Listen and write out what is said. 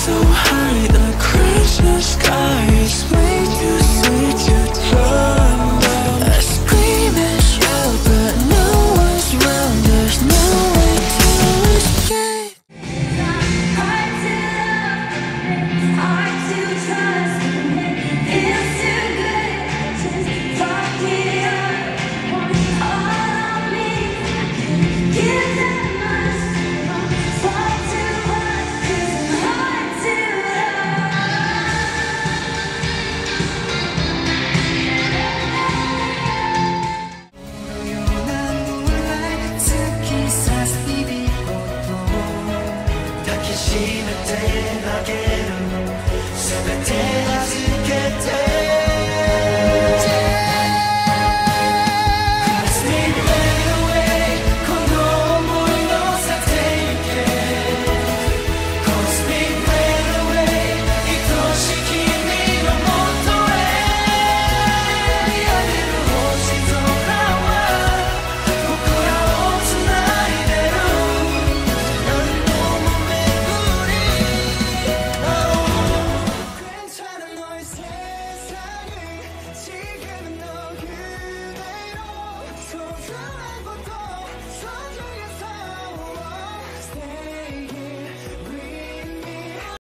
so high Shame a day, I get him. Seven days.